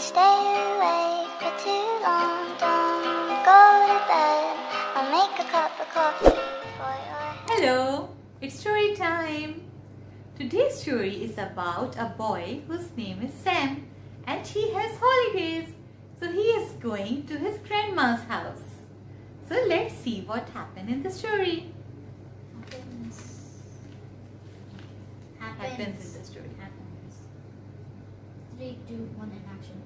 stay awake for too long. Don't go to bed. I'll make a cup of coffee for your Hello, it's story time. Today's story is about a boy whose name is Sam and he has holidays. So he is going to his grandma's house. So let's see what happened in the story. happens. Happens Happens. in the story. And action.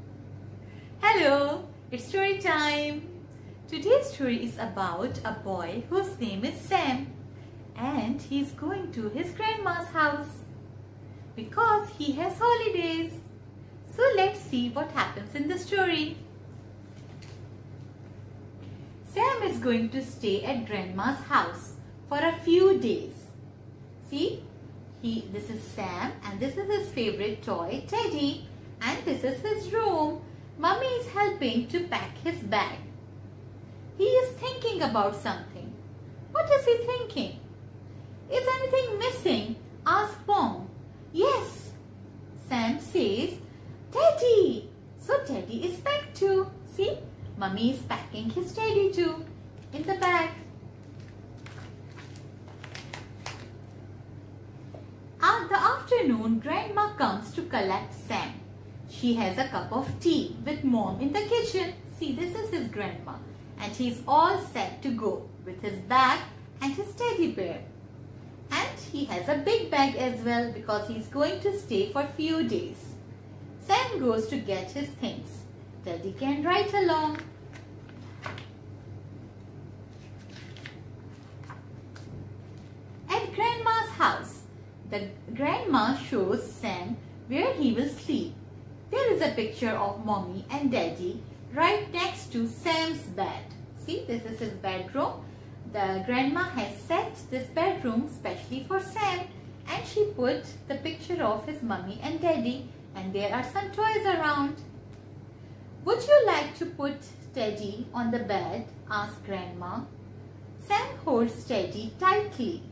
Hello, it's story time. Today's story is about a boy whose name is Sam and he's going to his grandma's house because he has holidays. So let's see what happens in the story. Sam is going to stay at grandma's house for a few days. See, he this is Sam and this is his favorite toy Teddy and this is his room. Mummy is helping to pack his bag. He is thinking about something. What is he thinking? Is anything missing? Ask Mom. Yes. Sam says, Teddy. So Teddy is packed too. See, Mummy is packing his Teddy too in the bag. At the afternoon, Grandma comes to collect Sam. She has a cup of tea with Mom in the kitchen. See, this is his grandma. And he's all set to go with his bag and his teddy bear. And he has a big bag as well because he's going to stay for a few days. Sam goes to get his things. Teddy can ride along. At Grandma's house, the grandma shows Sam where he will sleep. There is a picture of mommy and daddy right next to Sam's bed. See, this is his bedroom. The grandma has set this bedroom specially for Sam and she put the picture of his mummy and daddy and there are some toys around. Would you like to put Teddy on the bed? asked grandma. Sam holds Teddy tightly.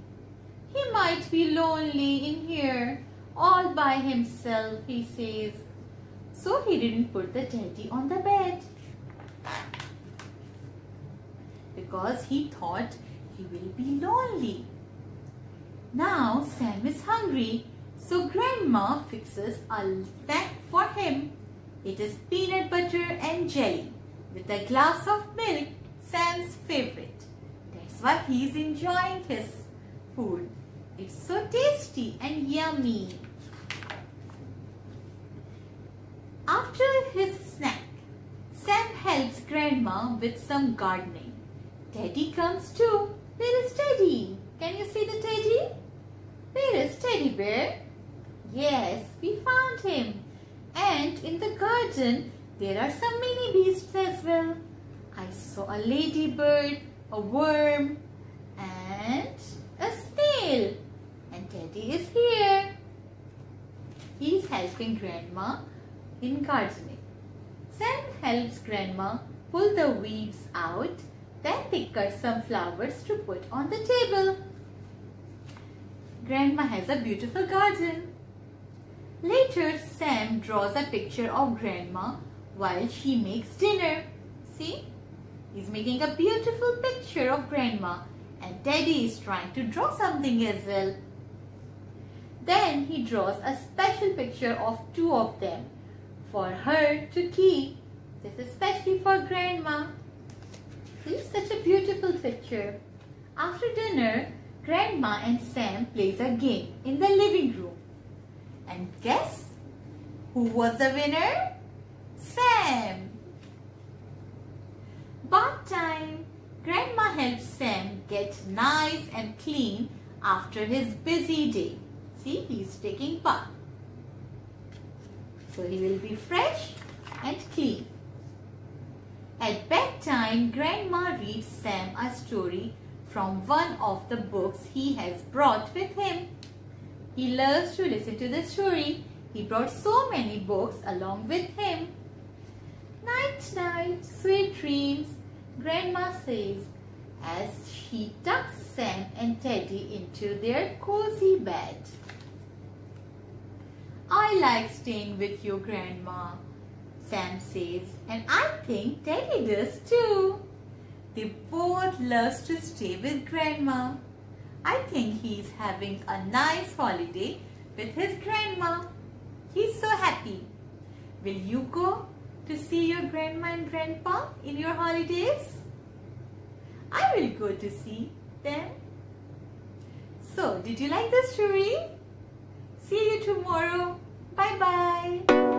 He might be lonely in here, all by himself, he says. So he didn't put the teddy on the bed. Because he thought he will be lonely. Now Sam is hungry, so grandma fixes a snack for him. It is peanut butter and jelly with a glass of milk, Sam's favorite. That's why he's enjoying his food. It's so tasty and yummy. After his snack, Sam helps Grandma with some gardening. Teddy comes too. Where is Teddy? Can you see the Teddy? Where is Teddy Bear? Yes, we found him. And in the garden, there are some mini beasts as well. I saw a ladybird, a worm, and a snail. And Teddy is here. He's helping Grandma in gardening. Helps Grandma pull the weeds out. Then they cut some flowers to put on the table. Grandma has a beautiful garden. Later, Sam draws a picture of Grandma while she makes dinner. See? He's making a beautiful picture of Grandma and Teddy is trying to draw something as well. Then he draws a special picture of two of them for her to keep. This is especially for Grandma. See, such a beautiful picture. After dinner, Grandma and Sam plays a game in the living room. And guess who was the winner? Sam. Bath time. Grandma helps Sam get nice and clean after his busy day. See, he's taking bath. So he will be fresh and clean. At bedtime, Grandma reads Sam a story from one of the books he has brought with him. He loves to listen to the story. He brought so many books along with him. Night, night, sweet dreams, Grandma says as she tucks Sam and Teddy into their cozy bed. I like staying with you, Grandma. Sam says, and I think Teddy does too. They both love to stay with Grandma. I think he's having a nice holiday with his grandma. He's so happy. Will you go to see your grandma and grandpa in your holidays? I will go to see them. So, did you like the story? See you tomorrow. Bye bye.